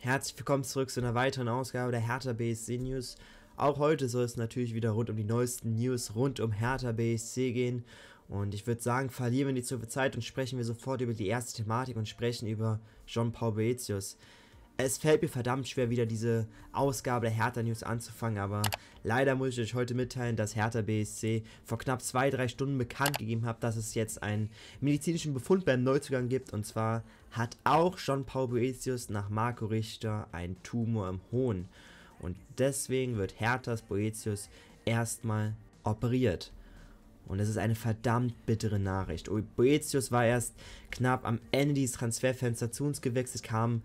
Herzlich willkommen zurück zu einer weiteren Ausgabe der Hertha BSC News. Auch heute soll es natürlich wieder rund um die neuesten News rund um Hertha BSC gehen. Und ich würde sagen, verlieren wir nicht so viel Zeit und sprechen wir sofort über die erste Thematik und sprechen über Jean-Paul Boetius. Es fällt mir verdammt schwer, wieder diese Ausgabe der Hertha News anzufangen, aber leider muss ich euch heute mitteilen, dass Hertha BSC vor knapp zwei, drei Stunden bekannt gegeben hat, dass es jetzt einen medizinischen Befund beim Neuzugang gibt. Und zwar hat auch Jean-Paul Boetius nach Marco Richter einen Tumor im Hohn. Und deswegen wird Herthas Boetius erstmal operiert. Und es ist eine verdammt bittere Nachricht. Boetius war erst knapp am Ende dieses Transferfensters zu uns gewechselt, kam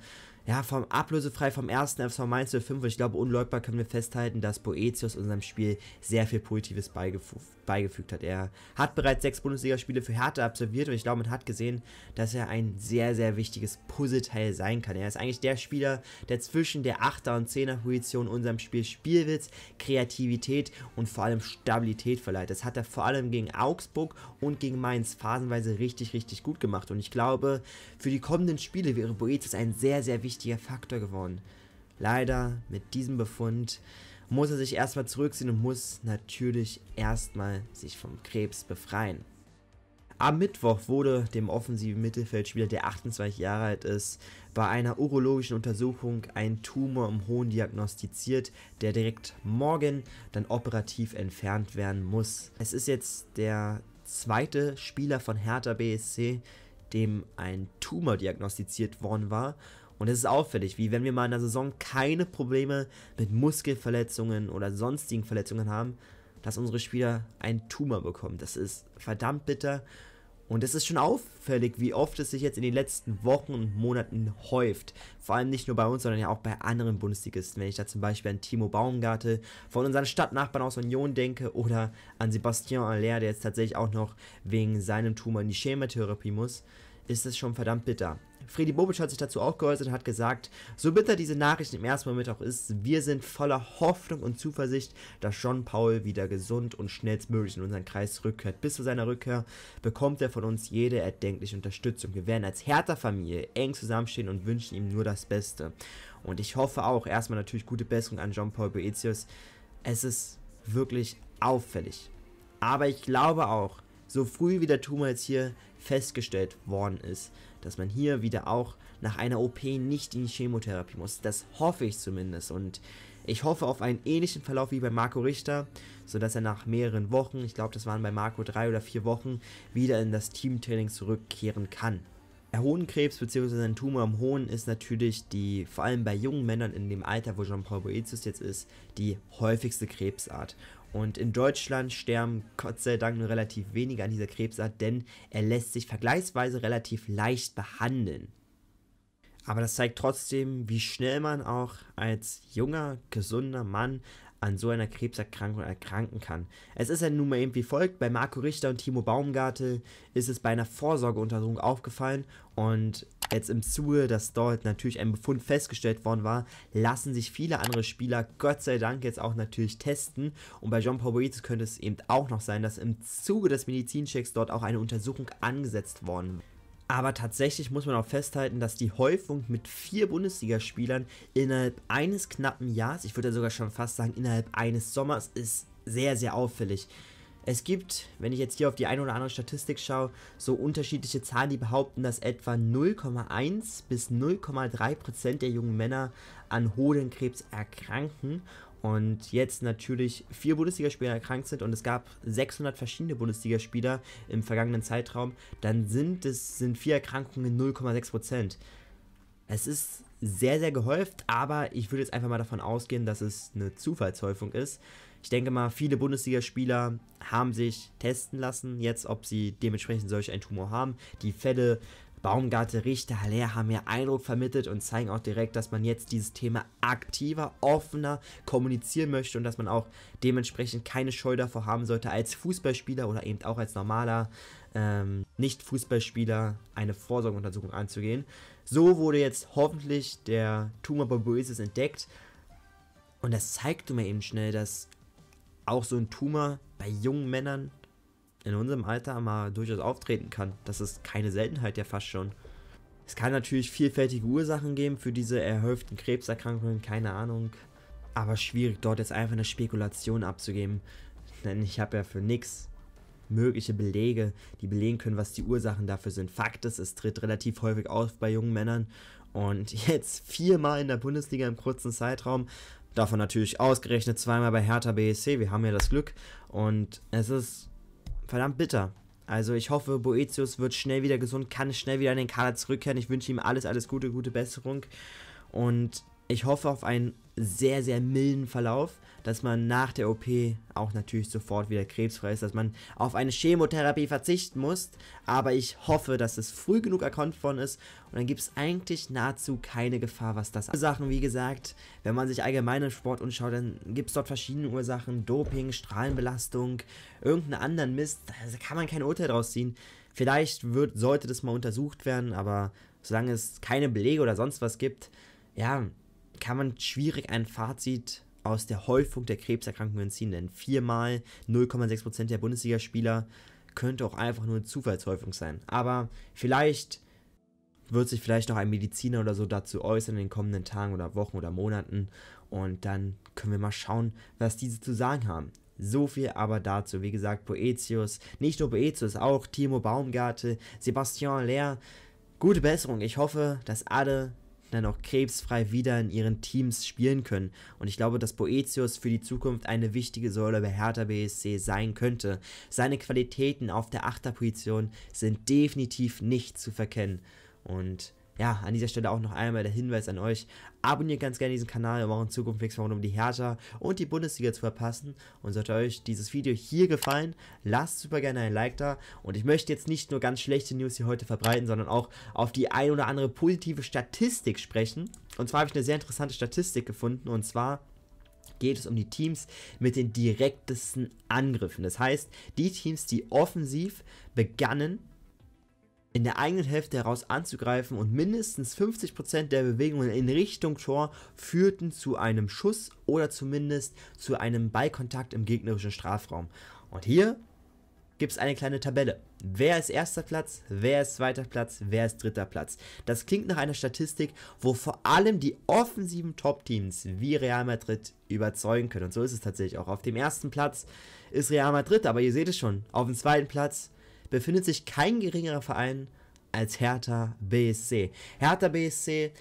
ja, vom ablösefrei vom ersten FSV Mainz 05. Ich glaube, unleugbar können wir festhalten, dass Boetius unserem Spiel sehr viel Positives beigef beigefügt hat. Er hat bereits sechs Bundesligaspiele für Hertha absolviert und ich glaube, man hat gesehen, dass er ein sehr, sehr wichtiges Puzzleteil sein kann. Er ist eigentlich der Spieler, der zwischen der 8er und 10er Position unserem Spiel Spielwitz, Kreativität und vor allem Stabilität verleiht. Das hat er vor allem gegen Augsburg und gegen Mainz phasenweise richtig, richtig gut gemacht. Und ich glaube, für die kommenden Spiele wäre Boetius ein sehr, sehr wichtiger wichtiger Faktor geworden. Leider mit diesem Befund muss er sich erstmal zurückziehen und muss natürlich erstmal sich vom Krebs befreien. Am Mittwoch wurde dem offensiven Mittelfeldspieler, der 28 Jahre alt ist, bei einer urologischen Untersuchung ein Tumor im Hohn diagnostiziert, der direkt morgen dann operativ entfernt werden muss. Es ist jetzt der zweite Spieler von Hertha BSC, dem ein Tumor diagnostiziert worden war und es ist auffällig, wie wenn wir mal in der Saison keine Probleme mit Muskelverletzungen oder sonstigen Verletzungen haben, dass unsere Spieler einen Tumor bekommen. Das ist verdammt bitter. Und es ist schon auffällig, wie oft es sich jetzt in den letzten Wochen und Monaten häuft. Vor allem nicht nur bei uns, sondern ja auch bei anderen Bundesligisten. Wenn ich da zum Beispiel an Timo Baumgarte von unseren Stadtnachbarn aus Union denke oder an Sebastian Aller, der jetzt tatsächlich auch noch wegen seinem Tumor in die Chemotherapie muss ist es schon verdammt bitter. Freddy Bobic hat sich dazu auch geäußert und hat gesagt, so bitter diese Nachricht im ersten Moment auch ist, wir sind voller Hoffnung und Zuversicht, dass John Paul wieder gesund und schnellstmöglich in unseren Kreis zurückkehrt. Bis zu seiner Rückkehr bekommt er von uns jede erdenkliche Unterstützung. Wir werden als Hertha-Familie eng zusammenstehen und wünschen ihm nur das Beste. Und ich hoffe auch, erstmal natürlich gute Besserung an John Paul Boetius. Es ist wirklich auffällig. Aber ich glaube auch, so früh wie der Tumor jetzt hier festgestellt worden ist, dass man hier wieder auch nach einer OP nicht in die Chemotherapie muss. Das hoffe ich zumindest und ich hoffe auf einen ähnlichen Verlauf wie bei Marco Richter, sodass er nach mehreren Wochen, ich glaube das waren bei Marco drei oder vier Wochen, wieder in das Teamtraining zurückkehren kann. Der Hohenkrebs bzw. ein Tumor am Hohn ist natürlich die, vor allem bei jungen Männern in dem Alter, wo Jean-Paul Boetius jetzt ist, die häufigste Krebsart. Und in Deutschland sterben Gott sei Dank nur relativ wenige an dieser Krebsart, denn er lässt sich vergleichsweise relativ leicht behandeln. Aber das zeigt trotzdem, wie schnell man auch als junger, gesunder Mann an so einer Krebserkrankung erkranken kann. Es ist ja nun mal eben wie folgt, bei Marco Richter und Timo Baumgartel ist es bei einer Vorsorgeuntersuchung aufgefallen und jetzt im Zuge, dass dort natürlich ein Befund festgestellt worden war, lassen sich viele andere Spieler Gott sei Dank jetzt auch natürlich testen. Und bei Jean-Paul Boetius könnte es eben auch noch sein, dass im Zuge des Medizinchecks dort auch eine Untersuchung angesetzt worden aber tatsächlich muss man auch festhalten, dass die Häufung mit vier Bundesligaspielern innerhalb eines knappen Jahres, ich würde sogar schon fast sagen innerhalb eines Sommers, ist sehr, sehr auffällig. Es gibt, wenn ich jetzt hier auf die eine oder andere Statistik schaue, so unterschiedliche Zahlen, die behaupten, dass etwa 0,1 bis 0,3% der jungen Männer an Hodenkrebs erkranken und jetzt natürlich vier Bundesligaspieler erkrankt sind und es gab 600 verschiedene Bundesligaspieler im vergangenen Zeitraum, dann sind es sind vier Erkrankungen 0,6% Es ist sehr, sehr gehäuft, aber ich würde jetzt einfach mal davon ausgehen, dass es eine Zufallshäufung ist. Ich denke mal, viele Bundesligaspieler haben sich testen lassen, jetzt ob sie dementsprechend solch einen Tumor haben. Die Fälle Baumgarte, Richter, Haller haben mir Eindruck vermittelt und zeigen auch direkt, dass man jetzt dieses Thema aktiver, offener kommunizieren möchte und dass man auch dementsprechend keine Scheu davor haben sollte, als Fußballspieler oder eben auch als normaler ähm, Nicht-Fußballspieler eine Vorsorgeuntersuchung anzugehen. So wurde jetzt hoffentlich der Tumor bei Boesis entdeckt und das zeigte mir eben schnell, dass auch so ein Tumor bei jungen Männern in unserem Alter mal durchaus auftreten kann. Das ist keine Seltenheit ja fast schon. Es kann natürlich vielfältige Ursachen geben für diese erhöften Krebserkrankungen, keine Ahnung. Aber schwierig, dort jetzt einfach eine Spekulation abzugeben. Denn ich habe ja für nichts mögliche Belege, die belegen können, was die Ursachen dafür sind. Fakt ist, es tritt relativ häufig auf bei jungen Männern. Und jetzt viermal in der Bundesliga im kurzen Zeitraum. Davon natürlich ausgerechnet zweimal bei Hertha BSC. Wir haben ja das Glück. Und es ist verdammt bitter. Also ich hoffe, Boetius wird schnell wieder gesund, kann schnell wieder in den Kader zurückkehren. Ich wünsche ihm alles, alles Gute, gute Besserung. Und ich hoffe auf einen sehr, sehr milden Verlauf, dass man nach der OP auch natürlich sofort wieder krebsfrei ist, dass man auf eine Chemotherapie verzichten muss. Aber ich hoffe, dass es früh genug erkannt worden ist und dann gibt es eigentlich nahezu keine Gefahr, was das Ursachen, wie gesagt, wenn man sich allgemein im Sport umschaut, dann gibt es dort verschiedene Ursachen, Doping, Strahlenbelastung, irgendeinen anderen Mist, da kann man kein Urteil draus ziehen. Vielleicht wird, sollte das mal untersucht werden, aber solange es keine Belege oder sonst was gibt, ja, kann man schwierig ein Fazit aus der Häufung der Krebserkrankungen ziehen, denn viermal 0,6% der Bundesligaspieler könnte auch einfach nur eine Zufallshäufung sein. Aber vielleicht wird sich vielleicht noch ein Mediziner oder so dazu äußern in den kommenden Tagen oder Wochen oder Monaten und dann können wir mal schauen, was diese zu sagen haben. So viel aber dazu. Wie gesagt, Poetius, nicht nur Poetius, auch Timo Baumgarte, Sebastian Lehr. Gute Besserung. Ich hoffe, dass alle dann auch krebsfrei wieder in ihren Teams spielen können. Und ich glaube, dass Boetius für die Zukunft eine wichtige Säule bei Hertha BSC sein könnte. Seine Qualitäten auf der Achterposition sind definitiv nicht zu verkennen. Und ja, an dieser Stelle auch noch einmal der Hinweis an euch. Abonniert ganz gerne diesen Kanal, um auch in Zukunft nichts rund um die Hertha und die Bundesliga zu verpassen. Und sollte euch dieses Video hier gefallen, lasst super gerne ein Like da. Und ich möchte jetzt nicht nur ganz schlechte News hier heute verbreiten, sondern auch auf die ein oder andere positive Statistik sprechen. Und zwar habe ich eine sehr interessante Statistik gefunden. Und zwar geht es um die Teams mit den direktesten Angriffen. Das heißt, die Teams, die offensiv begannen in der eigenen Hälfte heraus anzugreifen und mindestens 50% der Bewegungen in Richtung Tor führten zu einem Schuss oder zumindest zu einem Ballkontakt im gegnerischen Strafraum. Und hier gibt es eine kleine Tabelle. Wer ist erster Platz, wer ist zweiter Platz, wer ist dritter Platz. Das klingt nach einer Statistik, wo vor allem die offensiven Top-Teams wie Real Madrid überzeugen können. Und so ist es tatsächlich auch. Auf dem ersten Platz ist Real Madrid, aber ihr seht es schon. Auf dem zweiten Platz befindet sich kein geringerer Verein als Hertha BSC. Hertha BSC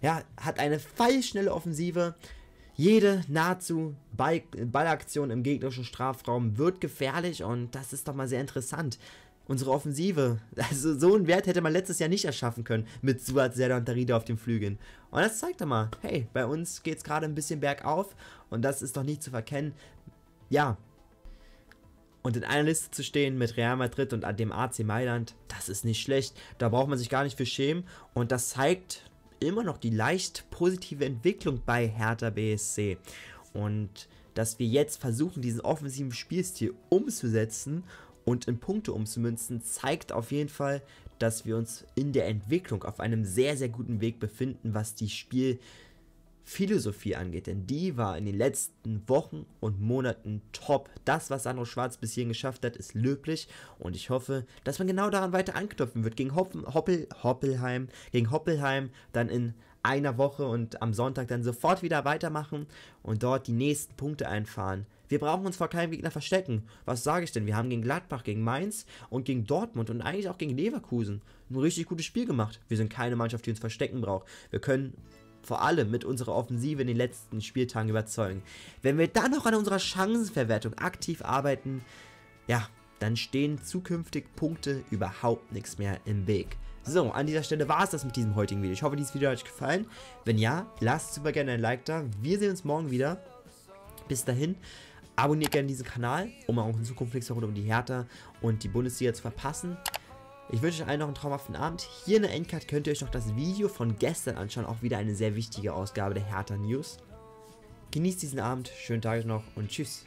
ja, hat eine feilschnelle Offensive. Jede nahezu Ball Ballaktion im gegnerischen Strafraum wird gefährlich und das ist doch mal sehr interessant. Unsere Offensive, also so einen Wert hätte man letztes Jahr nicht erschaffen können mit Suat Serdar und Darida auf den Flügeln. Und das zeigt doch mal, hey, bei uns geht es gerade ein bisschen bergauf und das ist doch nicht zu verkennen. Ja, und in einer Liste zu stehen mit Real Madrid und dem AC Mailand, das ist nicht schlecht. Da braucht man sich gar nicht für schämen. Und das zeigt immer noch die leicht positive Entwicklung bei Hertha BSC. Und dass wir jetzt versuchen, diesen offensiven Spielstil umzusetzen und in Punkte umzumünzen, zeigt auf jeden Fall, dass wir uns in der Entwicklung auf einem sehr, sehr guten Weg befinden, was die Spiel Philosophie angeht, denn die war in den letzten Wochen und Monaten top. Das, was Sandro Schwarz bis hierhin geschafft hat, ist löblich und ich hoffe, dass man genau daran weiter anknüpfen wird. Gegen Hoppen, Hoppel, Hoppelheim, gegen Hoppelheim dann in einer Woche und am Sonntag dann sofort wieder weitermachen und dort die nächsten Punkte einfahren. Wir brauchen uns vor keinem Gegner verstecken. Was sage ich denn? Wir haben gegen Gladbach, gegen Mainz und gegen Dortmund und eigentlich auch gegen Leverkusen ein richtig gutes Spiel gemacht. Wir sind keine Mannschaft, die uns verstecken braucht. Wir können vor allem mit unserer Offensive in den letzten Spieltagen überzeugen. Wenn wir dann noch an unserer Chancenverwertung aktiv arbeiten, ja, dann stehen zukünftig Punkte überhaupt nichts mehr im Weg. So, an dieser Stelle war es das mit diesem heutigen Video. Ich hoffe, dieses Video hat euch gefallen. Wenn ja, lasst super gerne ein Like da. Wir sehen uns morgen wieder. Bis dahin, abonniert gerne diesen Kanal, um auch in Zukunft nichts rund um die Hertha und die Bundesliga zu verpassen. Ich wünsche euch allen noch einen traumhaften Abend. Hier in der Endcard könnt ihr euch noch das Video von gestern anschauen. Auch wieder eine sehr wichtige Ausgabe der Hertha News. Genießt diesen Abend, schönen Tag noch und tschüss.